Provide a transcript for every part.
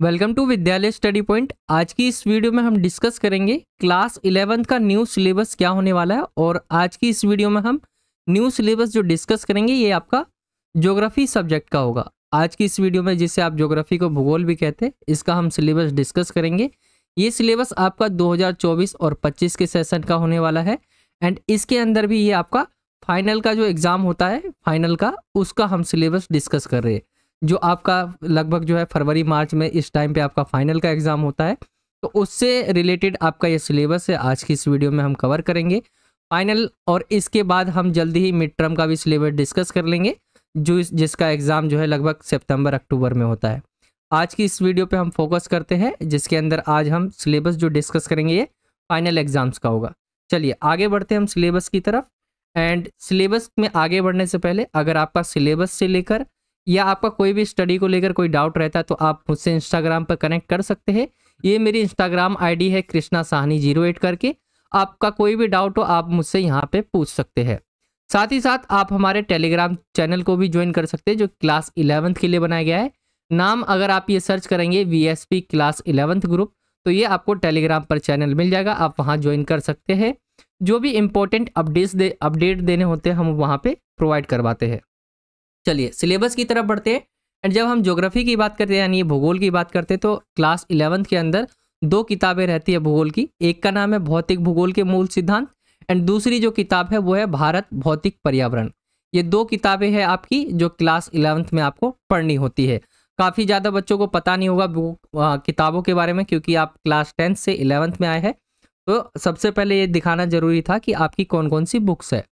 Welcome to Vidyalaya study point. आज की इस वीडियो में हम डिस्कस करेंगे क्लास इलेवेंथ का न्यू सिलेबस क्या होने वाला है और आज की इस वीडियो में हम न्यू सिलेबस जो डिस्कस करेंगे, ये आपका ज्योग्राफी सब्जेक्ट का होगा। आज की इस वीडियो में जिसे आप ज्योग्राफी को भूगोल भी कहते हैं, इसका हम सिलेबस डिस्कस करेंगे। ये सिलेबस आपका 2024 और 25 के सेशन का होने वाला है एंड इसके अंदर भी ये आपका फाइनल का जो एग्ज़ाम होता है, फाइनल का, उसका हम सिलेबस डिस्कस कर रहे हैं। जो आपका लगभग जो है फरवरी, मार्च में इस टाइम पे आपका फाइनल का एग्ज़ाम होता है तो उससे रिलेटेड आपका ये सिलेबस है। आज की इस वीडियो में हम कवर करेंगे। फाइनल और इसके बाद हम जल्दी ही मिड टर्म का भी सिलेबस डिस्कस कर लेंगे, जो जिसका एग्ज़ाम जो है लगभग सितंबर, अक्टूबर में होता है। आज की इस वीडियो पे हम फोकस करते हैं, जिसके अंदर आज हम सिलेबस जो डिस्कस करेंगे, ये फाइनल एग्ज़ाम्स का होगा। चलिए, आगे बढ़ते हैं हम सिलेबस की तरफ़। एंड सिलेबस में आगे बढ़ने से पहले, अगर आपका सिलेबस से लेकर या आपका कोई भी स्टडी को लेकर कोई डाउट रहता है तो आप मुझसे इंस्टाग्राम पर कनेक्ट कर सकते हैं। ये मेरी इंस्टाग्राम आईडी है कृष्णा साहनी ज़ीरो एट करके। आपका कोई भी डाउट हो, आप मुझसे यहाँ पे पूछ सकते हैं। साथ ही साथ आप हमारे टेलीग्राम चैनल को भी ज्वाइन कर सकते हैं, जो क्लास इलेवंथ के लिए बनाया गया है। नाम अगर आप ये सर्च करेंगे वी क्लास इलेवंथ ग्रुप तो ये आपको टेलीग्राम पर चैनल मिल जाएगा। आप वहाँ ज्वाइन कर सकते हैं। जो भी इंपॉर्टेंट अपडेट्स दे अपडेट देने होते हैं, हम वहाँ पे प्रोवाइड करवाते हैं। चलिए सिलेबस की तरफ़ बढ़ते हैं। एंड जब हम ज्योग्राफी की बात करते हैं, यानी भूगोल की बात करते हैं तो क्लास इलेवंथ के अंदर दो किताबें रहती है भूगोल की। एक का नाम है भौतिक भूगोल के मूल सिद्धांत एंड दूसरी जो किताब है, वो है भारत भौतिक पर्यावरण। ये दो किताबें हैं आपकी जो क्लास इलेवंथ में आपको पढ़नी होती है। काफ़ी ज़्यादा बच्चों को पता नहीं होगा किताबों के बारे में, क्योंकि आप क्लास टेंथ से इलेवंथ में आए हैं। तो सबसे पहले ये दिखाना ज़रूरी था कि आपकी कौन कौन सी बुक्स है।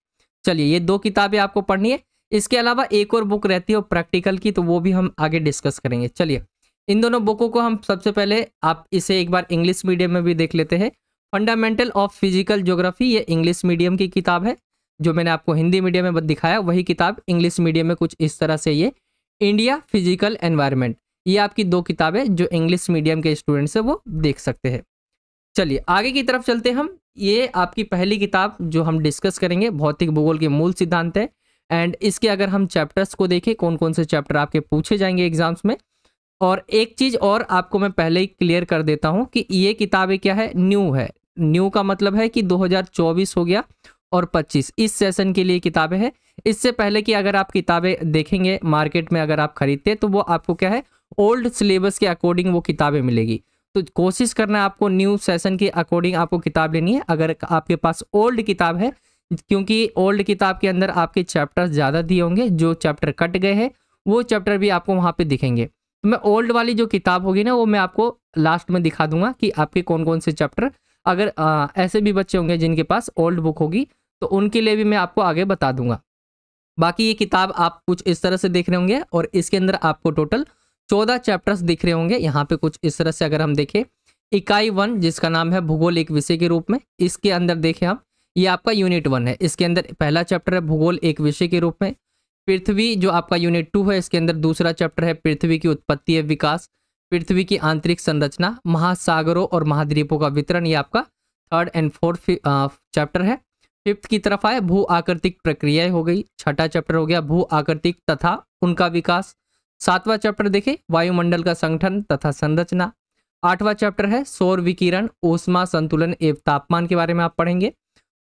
चलिए, ये दो किताबें आपको पढ़नी है। इसके अलावा एक और बुक रहती है प्रैक्टिकल की तो वो भी हम आगे डिस्कस करेंगे। चलिए, इन दोनों बुकों को हम सबसे पहले आप इसे एक बार इंग्लिश मीडियम में भी देख लेते हैं। फंडामेंटल ऑफ़ फ़िज़िकल ज्योग्राफी ये इंग्लिश मीडियम की किताब है, जो मैंने आपको हिंदी मीडियम में दिखाया, वही किताब इंग्लिश मीडियम में कुछ इस तरह से ये इंडिया फ़िज़िकल एनवायरनमेंट ये आपकी दो किताबें जो इंग्लिश मीडियम के स्टूडेंट्स है, वो देख सकते हैं। चलिए, आगे की तरफ़ चलते हम। ये आपकी पहली किताब जो हम डिस्कस करेंगे, भौतिक भूगोल के मूल सिद्धांत है एंड इसके अगर हम चैप्टर्स को देखें कौन कौन से चैप्टर आपके पूछे जाएँगे एग्ज़ाम्स में? और एक चीज़ और आपको मैं पहले ही क्लियर कर देता हूँ कि ये किताबें क्या है? न्यू है। न्यू का मतलब है कि 2024 हो गया और 25 इस सेशन के लिए किताबें हैं। इससे पहले कि अगर आप किताबें देखेंगे मार्केट में अगर आप खरीदते तो वो आपको क्या है? ओल्ड सिलेबस के अकॉर्डिंग वो किताबें मिलेगी। तो कोशिश करना है आपको न्यू सेशन के अकॉर्डिंग आपको किताब लेनी है। अगर आपके पास ओल्ड किताब है क्योंकि ओल्ड किताब के अंदर आपके चैप्टर्स ज़्यादा दिए होंगे जो चैप्टर कट गए हैं वो चैप्टर भी आपको वहाँ पे दिखेंगे। तो मैं ओल्ड वाली जो किताब होगी ना वो मैं आपको लास्ट में दिखा दूँगा कि आपके कौन कौन से चैप्टर अगर आ, ऐसे भी बच्चे होंगे जिनके पास ओल्ड बुक होगी तो उनके लिए भी मैं आपको आगे बता दूँगा। बाकी ये किताब आप कुछ इस तरह से देख रहे होंगे और इसके अंदर आपको टोटल चौदह चैप्टर्स दिख रहे होंगे। यहाँ पे कुछ इस तरह से अगर हम देखें इकाई वन जिसका नाम है भूगोल एक विषय के रूप में इसके अंदर देखें हम ये आपका यूनिट वन है। इसके अंदर पहला चैप्टर है भूगोल एक विषय के रूप में। पृथ्वी जो आपका यूनिट टू है, इसके अंदर दूसरा चैप्टर है पृथ्वी की उत्पत्ति है विकास, पृथ्वी की आंतरिक संरचना, महासागरों और महाद्वीपों का वितरण, ये आपका थर्ड एंड फोर्थ चैप्टर है। फिफ्थ की तरफ़ आए, भू आकृतिक प्रक्रियाएँ हो गई, छठा चैप्टर हो गया, भू आकृतिक तथा उनका विकास। सातवां चैप्टर देखे, वायुमंडल का संगठन तथा संरचना। आठवां चैप्टर है सौर विकिरण, ऊष्मा संतुलन एवं तापमान के बारे में आप पढ़ेंगे।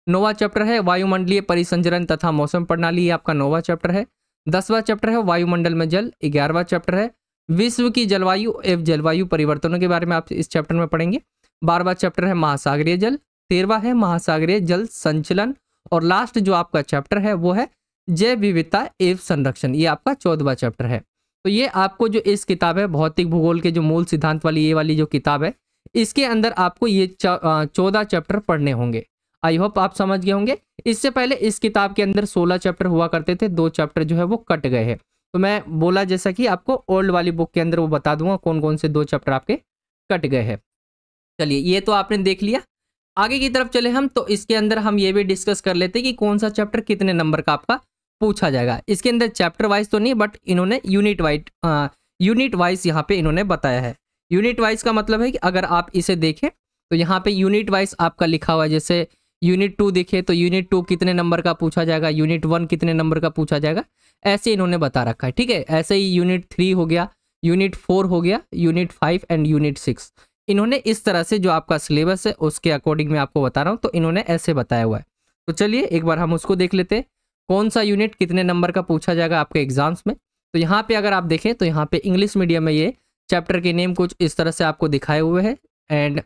नोवा चैप्टर है, वायुमंडलीय परिसंचरण तथा मौसम प्रणाली, ये आपका नोवा चैप्टर है। दसवां चैप्टर है, वायुमंडल में जल, ग्यारहवा चैप्टर है, विश्व की जलवायु एवं जलवायु परिवर्तनों के बारे में आप इस चैप्टर में पढ़ेंगे। बारहवा चैप्टर है, महासागरीय जल तेरवा है, महासागरीय जल संचलन, और लास्ट जो आपका चैप्टर है, वो है जैव विविधता एवं संरक्षण, ये आपका चौदवा चैप्टर है। तो ये आपको जो इस किताब है, भौतिक भूगोल के जो मूल सिद्धांत वाली, ये वाली जो किताब है, इसके अंदर आपको ये चौदह चैप्टर पढ़ने होंगे। आई होप आप समझ गए होंगे। इससे पहले इस किताब के अंदर 16 चैप्टर हुआ करते थे, दो चैप्टर जो है वो कट गए हैं। तो मैं बोला जैसा कि आपको ओल्ड वाली बुक के अंदर वो बता दूँगा कौन कौन से दो चैप्टर आपके कट गए हैं। चलिए, ये तो आपने देख लिया। आगे की तरफ़ चले हम तो इसके अंदर हम ये भी डिस्कस कर लेते कि कौन सा चैप्टर कितने नंबर का आपका पूछा जाएगा। इसके अंदर चैप्टर वाइज तो नहीं बट इन्होंने यूनिट वाइज यूनिट वाइज यहाँ पे इन्होंने बताया है। यूनिट वाइज का मतलब है कि अगर आप इसे देखें तो यहाँ पे यूनिट वाइज आपका लिखा हुआ है, जैसे यूनिट टू देखे तो यूनिट टू कितने नंबर का पूछा जाएगा? यूनिट वन कितने नंबर का पूछा जाएगा? ऐसे इन्होंने बता रखा है, ठीक है? ऐसे ही यूनिट थ्री हो गया, यूनिट फोर हो गया, unit five and unit six. इन्होंने इस तरह से जो आपका सिलेबस है, उसके अकॉर्डिंग मैं आपको बता रहा हूँ तो इन्होंने ऐसे बताया हुआ है। तो चलिए, एक बार हम उसको देख लेते हैं, कौन सा यूनिट कितने नंबर का पूछा जाएगा आपके एग्ज़ाम्स में? तो यहाँ पे अगर आप देखें तो यहाँ पे इंग्लिश मीडियम में ये चैप्टर के नेम कुछ इस तरह से आपको दिखाए हुए हैं, एंड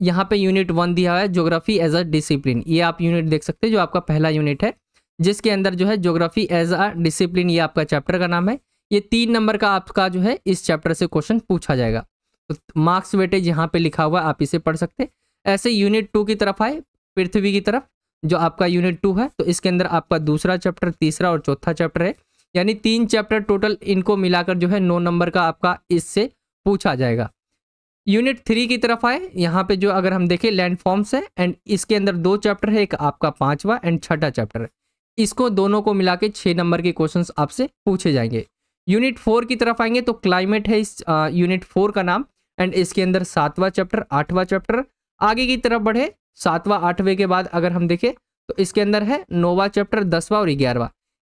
यहाँ पे यूनिट वन दिया हुआ है ज्योग्राफी एज अ डिसिप्लिन ये आप यूनिट देख सकते हैं, जो आपका पहला यूनिट है, जिसके अंदर जो है ज्योग्राफी एज अ डिसिप्लिन ये आपका चैप्टर का नाम है। ये तीन नंबर का आपका जो है, इस चैप्टर से क्वेश्चन पूछा जाएगा। तो मार्क्स वेटेज यहाँ पे लिखा हुआ है, आप इसे पढ़ सकते ऐसे यूनिट टू की तरफ़ आए, पृथ्वी की तरफ़, जो आपका यूनिट टू है तो इसके अंदर आपका दूसरा चैप्टर तीसरा और चौथा चैप्टर है। यानी तीन चैप्टर टोटल इनको मिलाकर जो है, नौ नंबर का आपका इससे पूछा जाएगा। यूनिट थ्री की तरफ़ आए, यहाँ पे जो अगर हम देखें लैंड फॉर्म्स है एंड इसके अंदर दो चैप्टर है, एक आपका पांचवा एंड छठा चैप्टर है। इसको दोनों को मिला के छः नंबर के क्वेश्चंस आपसे पूछे जाएँगे। यूनिट फोर की तरफ़ आएँगे तो क्लाइमेट है इस यूनिट फोर का नाम एंड इसके अंदर सातवां चैप्टर आठवां चैप्टर आगे की तरफ़ बढ़े, सातवां, आठवें के बाद अगर हम देखें तो इसके अंदर है नोवा चैप्टर दसवा और ग्यारहवा।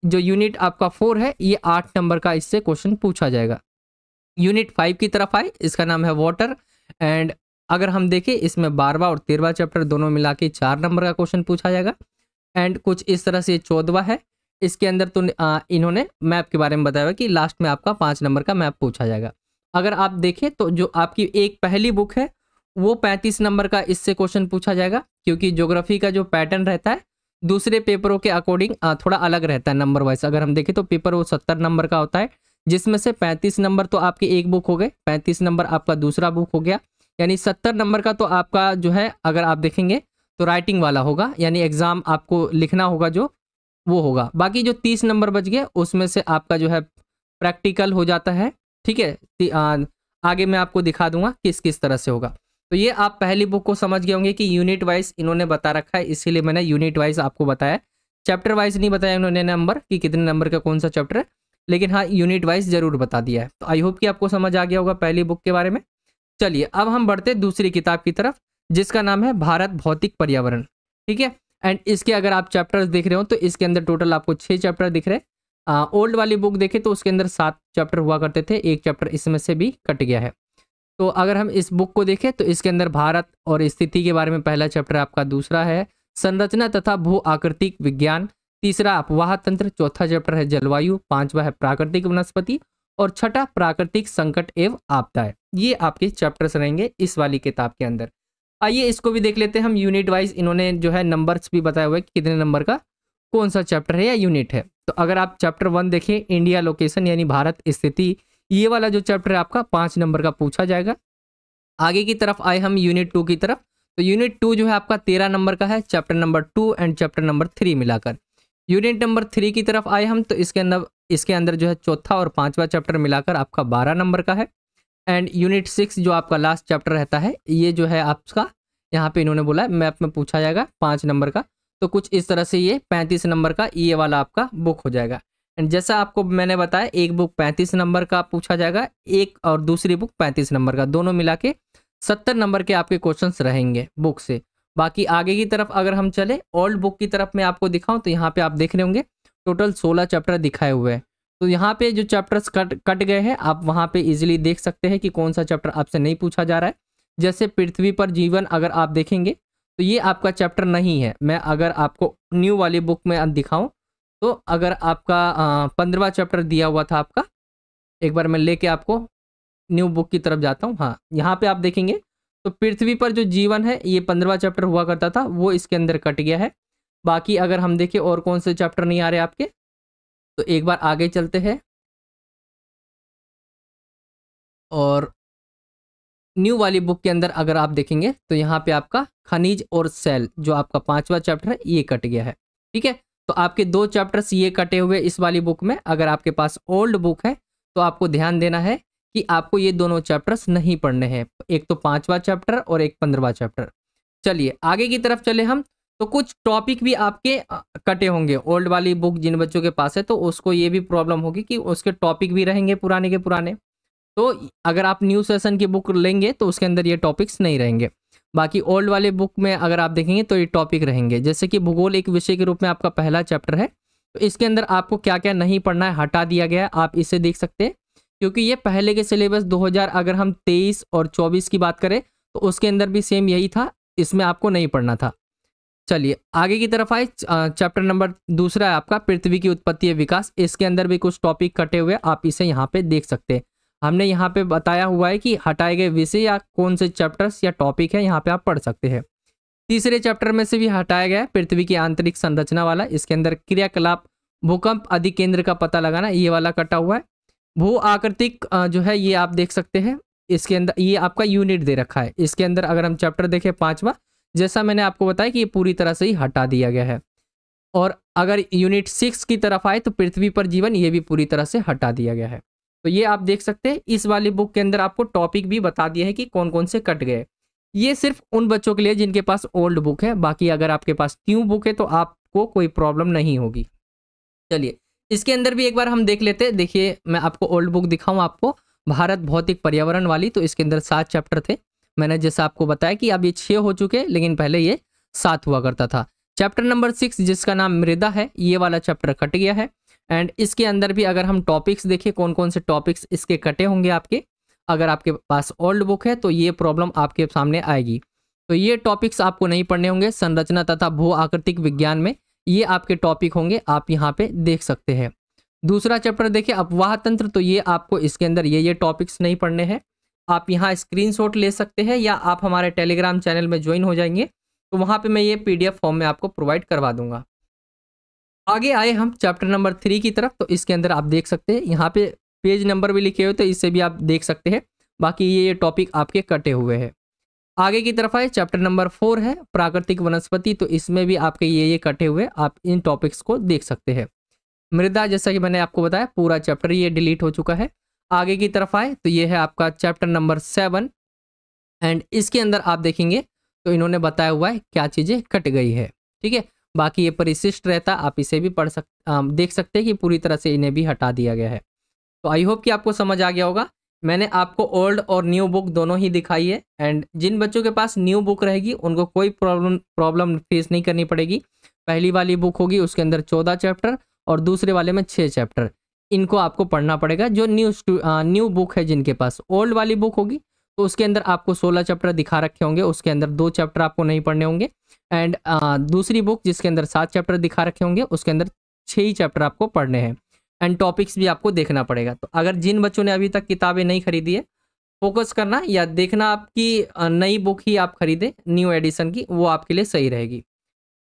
जो यूनिट आपका फोर है, ये आठ नंबर का इससे क्वेश्चन पूछा जाएगा। यूनिट फाइव की तरफ़ आए इसका नाम है वाटर एंड अगर हम देखें इसमें बारवा और तेरहवा चैप्टर दोनों मिला के चार नंबर का क्वेश्चन पूछा जाएगा एंड कुछ इस तरह से चौदवा है इसके अंदर तो आ, इन्होंने मैप के बारे में बताया कि लास्ट में आपका पाँच नंबर का मैप पूछा जाएगा। अगर आप देखें तो जो आपकी एक पहली बुक है वो पैंतीस नंबर का इससे क्वेश्चन पूछा जाएगा क्योंकि ज्योग्राफी का जो पैटर्न रहता है दूसरे पेपरों के अकॉर्डिंग थोड़ा अलग रहता है नंबर वाइज अगर हम देखें तो पेपर वो सत्तर नंबर का होता है जिसमें से पैंतीस नंबर तो आपके एक बुक हो गए पैंतीस नंबर आपका दूसरा बुक हो गया, यानी सत्तर नंबर का तो आपका जो है, अगर आप देखेंगे तो राइटिंग वाला होगा, यानी एग्ज़ाम आपको लिखना होगा जो, वो होगा। बाकी जो तीस नंबर बच गए, उसमें से आपका जो है प्रैक्टिकल हो जाता है, ठीक है? आगे मैं आपको दिखा दूँगा किस किस तरह से होगा। तो ये आप पहली बुक को समझ गए होंगे कि यूनिट वाइज इन्होंने बता रखा है, इसीलिए मैंने यूनिट वाइज आपको बताया। चैप्टर वाइज नहीं बताया इन्होंने नंबर कि कितने नंबर का कौन सा चैप्टर है। लेकिन हाँ यूनिट वाइज ज़रूर बता दिया है। तो आई होप कि आपको समझ आ गया होगा पहली बुक के बारे में। चलिए, अब हम बढ़ते दूसरी किताब की तरफ़, जिसका नाम है भारत भौतिक पर्यावरण। ठीक है? एंड इसके अगर आप चैप्टर्स देख रहे हो तो इसके अंदर टोटल आपको छः चैप्टर दिख रहे हैं। ओल्ड वाली बुक देखे तो उसके अंदर सात चैप्टर हुआ करते थे, एक चैप्टर इसमें से भी कट गया है। तो अगर हम इस बुक को देखें तो इसके अंदर भारत और स्थिति के बारे में पहला चैप्टर आपका दूसरा है। संरचना तथा भू आकृतिक विज्ञान। तीसरा अपवाह तंत्र, चौथा चैप्टर है जलवायु, पांचवा है प्राकृतिक वनस्पति और छठा प्राकृतिक संकट एवं आपदाएँ ये आपके चैप्टर्स रहेंगे इस वाली किताब के अंदर। आइए इसको भी देख लेते हैं हम यूनिट वाइज। इन्होंने जो है नंबर्स भी बताया हुआ है कितने नंबर का कौन सा चैप्टर है या यूनिट है। तो अगर आप चैप्टर वन देखें, इंडिया लोकेशन यानी भारत स्थिति, ये वाला जो चैप्टर है आपका, पाँच नंबर का पूछा जाएगा। आगे की तरफ़ आए हम यूनिट टू की तरफ़। तो यूनिट टू जो है आपका तेरह नंबर का है, chapter number two and chapter number three मिलाकर। यूनिट नंबर थ्री की तरफ़ आए हम तो इसके अंदर इसके अंदर जो है चौथा और पांचवा चैप्टर मिलाकर आपका बारह नंबर का है। एंड यूनिट सिक्स जो आपका लास्ट चैप्टर रहता है, ये जो है आपका, यहाँ पे इन्होंने बोला मैप में पूछा जाएगा पाँच नंबर का। तो कुछ इस तरह से ये पैंतीस नंबर का, ये वाला आपका बुक हो जाएगा। एंड जैसा आपको मैंने बताया, एक बुक पैंतीस नंबर का पूछा जाएगा, एक और दूसरी बुक पैंतीस नंबर का। दोनों मिला के सत्तर नंबर के आपके क्वेश्चंस रहेंगे बुक से। बाकी आगे की तरफ़ अगर हम चले ओल्ड बुक की तरफ़ मैं आपको दिखाऊँ तो यहाँ पे आप देख रहे होंगे टोटल सोलह चैप्टर दिखाए हुए हैं। तो यहाँ पे जो चैप्टर्स कट कट गए हैं, आप वहाँ पे इजीली देख सकते हैं कि कौन सा चैप्टर आपसे नहीं पूछा जा रहा है। जैसे पृथ्वी पर जीवन अगर आप देखेंगे तो ये आपका चैप्टर नहीं है। मैं अगर आपको न्यू वाली बुक में दिखाऊँ तो अगर आपका पंद्रवा चैप्टर दिया हुआ था आपका, एक बार मैं लेके आपको न्यू बुक की तरफ़ जाता हूँ। हाँ यहाँ पे आप देखेंगे तो पृथ्वी पर जो जीवन है, ये पंद्रवा चैप्टर हुआ करता था, वो इसके अंदर कट गया है। बाकी अगर हम देखें और कौन से चैप्टर नहीं आ रहे आपके तो एक बार आगे चलते हैं। और न्यू वाली बुक के अंदर अगर आप देखेंगे तो यहाँ पे आपका खनिज और सेल, जो आपका पांचवा चैप्टर है, ये कट गया है। ठीक है? तो आपके दो चैप्टर्स ये कटे हुए इस वाली बुक में। अगर आपके पास ओल्ड बुक है तो आपको ध्यान देना है कि आपको ये दोनों चैप्टर्स नहीं पढ़ने हैं। एक तो पांचवा चैप्टर और एक पंद्रवा चैप्टर चलिए, आगे की तरफ़ चले हम। तो कुछ टॉपिक भी आपके कटे होंगे। ओल्ड वाली बुक जिन बच्चों के पास है तो उसको ये भी प्रॉब्लम होगी कि उसके टॉपिक भी रहेंगे पुराने के पुराने। तो अगर आप न्यू सेशन की बुक लेंगे तो उसके अंदर ये टॉपिक्स नहीं रहेंगे। बाकी ओल्ड वाले बुक में अगर आप देखेंगे तो ये टॉपिक रहेंगे। जैसे कि भूगोल एक विषय के रूप में आपका पहला चैप्टर है। तो इसके अंदर आपको क्या क्या नहीं पढ़ना है, हटा दिया गया आप इसे देख सकते हैं। क्योंकि ये पहले के सिलेबस 2000 अगर हम 23 और 24 की बात करें तो उसके अंदर भी सेम यही था, इसमें आपको नहीं पढ़ना था। चलिए, आगे की तरफ़ आए चैप्टर नंबर दूसरा है आपका, पृथ्वी की उत्पत्ति है विकास। इसके अंदर भी कुछ टॉपिक कटे हुए, आप इसे यहाँ पे देख सकते हैं। हमने यहाँ पे बताया हुआ है कि हटाए गए विषय या कौन से चैप्टर्स या टॉपिक है, यहाँ पे आप पढ़ सकते हैं। तीसरे चैप्टर में से भी हटाया गया पृथ्वी की आंतरिक संरचना वाला। इसके अंदर क्रियाकलाप, भूकंप अधिक केंद्र का पता लगाना, ये वाला कटा हुआ है। भू आकृतिक जो है ये आप देख सकते हैं। इसके अंदर, ये आपका यूनिट दे रखा है। इसके अंदर अगर हम चैप्टर देखें पांचवा, जैसा मैंने आपको बताया कि ये पूरी तरह से ही हटा दिया गया है। और अगर यूनिट सिक्स की तरफ़ आए तो पृथ्वी पर जीवन ये भी पूरी तरह से हटा दिया गया है। तो ये आप देख सकते हैं, इस वाली बुक के अंदर आपको टॉपिक भी बता दिया है कि कौन कौन से कट गए। ये सिर्फ़ उन बच्चों के लिए जिनके पास ओल्ड बुक है, बाकी अगर आपके पास न्यू बुक है तो आपको कोई प्रॉब्लम नहीं होगी। चलिए इसके अंदर भी एक बार हम देख लेते हैं। देखिए, मैं आपको ओल्ड बुक दिखाऊँ आपको। भारत भौतिक पर्यावरण वाली तो इसके अंदर सात चैप्टर थे। मैंने जैसा आपको बताया कि अब ये छः हो चुके, लेकिन पहले ये सात हुआ करता था। चैप्टर नंबर सिक्स जिसका नाम मृदा है, ये वाला चैप्टर कट गया है। एंड इसके अंदर भी अगर हम टॉपिक्स देखें कौन कौन से टॉपिक्स इसके कटे होंगे आपके? अगर आपके पास ओल्ड बुक है तो ये प्रॉब्लम आपके सामने आएगी। तो ये टॉपिक्स आपको नहीं पढ़ने होंगे। संरचना तथा भू आकृतिक विज्ञान में ये आपके टॉपिक होंगे, आप यहाँ पे देख सकते हैं। दूसरा चैप्टर देखिए, अपवाह तंत्र तो ये आपको इसके अंदर ये ये टॉपिक्स नहीं पढ़ने हैं। आप यहाँ स्क्रीनशॉट ले सकते हैं या आप हमारे टेलीग्राम चैनल में ज्वाइन हो जाएँगे तो वहाँ पे मैं ये पीडीएफ फॉर्म में आपको प्रोवाइड करवा दूँगा। आगे आए हम चैप्टर नंबर थ्री की तरफ़ तो इसके अंदर आप देख सकते हैं, यहाँ पे पेज नंबर भी लिखे हुए तो इससे भी आप देख सकते हैं। बाकी ये ये टॉपिक आपके कटे हुए हैं। आगे की तरफ़ आए चैप्टर नंबर फोर है, प्राकृतिक वनस्पति तो इसमें भी आपके ये ये कटे हुए, आप इन टॉपिक्स को देख सकते हैं। मृदा, जैसा कि मैंने आपको बताया, पूरा चैप्टर ये डिलीट हो चुका है। आगे की तरफ़ आए तो ये है आपका चैप्टर नंबर सेवन एंड इसके अंदर आप देखेंगे तो इन्होंने बताया हुआ है, क्या चीज़ें कट गई है, ठीक है? बाकी ये परिशिष्ट रहता, आप इसे भी पढ़ सक देख सकते हैं कि पूरी तरह से इन्हें भी हटा दिया गया है। तो आई होप कि आपको समझ आ गया होगा। मैंने आपको ओल्ड और न्यू बुक दोनों ही दिखाई है एंड जिन बच्चों के पास न्यू बुक रहेगी, उनको कोई प्रॉब्लम प्रॉब्लम फेस नहीं करनी पड़ेगी। पहली वाली बुक होगी, उसके अंदर चौदह चैप्टर और दूसरे वाले में छः चैप्टर इनको आपको पढ़ना पड़ेगा, जो न्यू न्यू बुक है जिनके पास। ओल्ड वाली बुक होगी तो उसके अंदर आपको सोलह चैप्टर दिखा रखे होंगे, उसके अंदर दो चैप्टर आपको नहीं पढ़ने होंगे एंड दूसरी बुक जिसके अंदर सात चैप्टर दिखा रखे होंगे, उसके अंदर छः ही चैप्टर आपको पढ़ने हैं। एंड टॉपिक्स भी आपको देखना पड़ेगा। तो अगर जिन बच्चों ने अभी तक किताबें नहीं खरीदी है फोकस करना या देखना आपकी नई बुक ही आप खरीदें न्यू एडिशन की, वो आपके लिए सही रहेगी।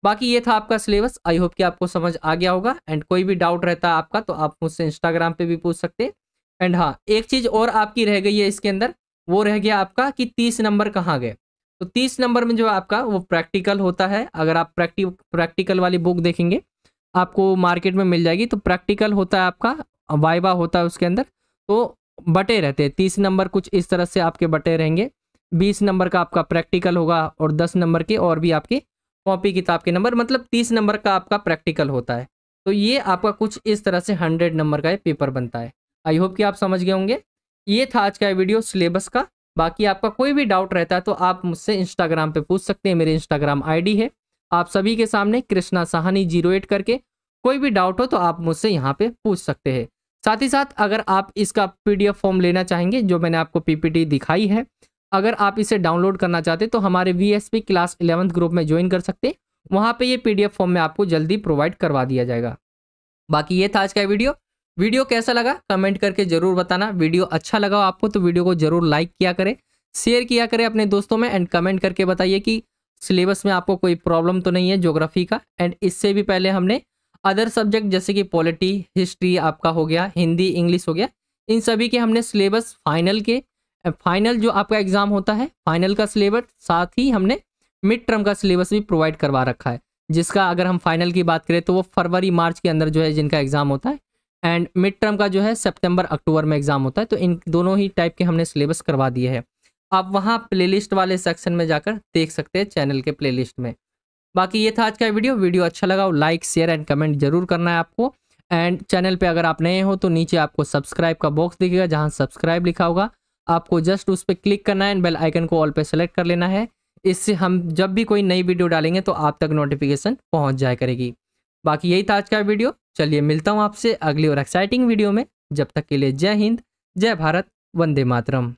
बाकी ये था आपका सिलेबस आई होप कि आपको समझ आ गया होगा एंड कोई भी डाउट रहता है आपका तो आप मुझसे इंस्टाग्राम पे भी पूछ सकते एंड हाँ एक चीज़ और आपकी रह गई है इसके अंदर, वो रह गया आपका कि तीस नंबर कहाँ गए। तो तीस नंबर में जो आपका वो प्रैक्टिकल होता है। अगर आप प्रैक्टिक प्रैक्टिकल वाली बुक देखेंगे आपको मार्केट में मिल जाएगी। तो प्रैक्टिकल होता है आपका, वाइवा होता है उसके अंदर। तो बटे रहते हैं। तीस नंबर कुछ इस तरह से आपके बटे रहेंगे। बीस नंबर का आपका प्रैक्टिकल होगा और दस नंबर के और भी आपके कॉपी किताब के नंबर मतलब तीस नंबर का आपका प्रैक्टिकल होता है। तो ये आपका कुछ इस तरह से हंड्रेड नंबर का पेपर बनता है। आई होप कि आप समझ गए होंगे। ये था आज का वीडियो सिलेबस का। बाकी आपका कोई भी डाउट रहता है तो आप मुझसे इंस्टाग्राम पे पूछ सकते हैं। मेरे इंस्टाग्राम आईडी है। आप सभी के सामने कृष्णा साहनी ज़ीरो एट करके कोई भी डाउट हो तो आप मुझसे यहाँ पे पूछ सकते हैं। साथ ही साथ अगर आप इसका पीडीएफ फॉर्म लेना चाहेंगे, जो मैंने आपको पीपीटी दिखाई है, अगर आप इसे डाउनलोड करना चाहते तो हमारे वीएसपी क्लास इलेवंथ ग्रुप में ज्वाइन कर सकते वहाँ पे ये पीडीएफ फॉर्म में आपको जल्दी प्रोवाइड करवा दिया जाएगा। बाकी ये था आज का वीडियो। वीडियो कैसा लगा, कमेंट करके ज़रूर बताना। वीडियो अच्छा लगा आपको तो वीडियो को ज़रूर लाइक किया करें शेयर किया करें अपने दोस्तों में एंड कमेंट करके बताइए कि सिलेबस में आपको कोई प्रॉब्लम तो नहीं है ज्योग्राफी का एंड इससे भी पहले हमने अदर सब्जेक्ट जैसे कि पॉलिटी हिस्ट्री आपका हो गया, हिंदी इंग्लिश हो गया, इन सभी के हमने सिलेबस फाइनल के फाइनल जो आपका एग्ज़ाम होता है फाइनल का सिलेबस, साथ ही हमने मिड टर्म का सिलेबस भी प्रोवाइड करवा रखा है, जिसका अगर हम फाइनल की बात करें तो वो फरवरी, मार्च के अंदर जो है जिनका एग्ज़ाम होता है एंड मिड टर्म का जो है सितंबर, अक्टूबर में एग्ज़ाम होता है तो इन दोनों ही टाइप के हमने सिलेबस करवा दिए है। आप वहाँ प्लेलिस्ट वाले सेक्शन में जाकर देख सकते हैं चैनल के प्लेलिस्ट में। बाकी ये था आज का वीडियो वीडियो अच्छा लगा लाइक शेयर एंड कमेंट ज़रूर करना है आपको। एंड चैनल पे अगर आप नए हो तो नीचे आपको सब्सक्राइब का बॉक्स दिखेगा जहाँ सब्सक्राइब लिखा होगा। आपको जस्ट उस पर क्लिक करना है एंड बेल आइकन को ऑल पे सेलेक्ट कर लेना है। इससे हम जब भी कोई नई वीडियो डालेंगे तो आप तक नोटिफिकेशन पहुँच जाया करेगी। बाकी यही था आज का वीडियो चलिए मिलता हूँ आपसे अगली और एक्साइटिंग वीडियो में। जब तक के लिए जय हिंद, जय भारत, वंदे मातरम।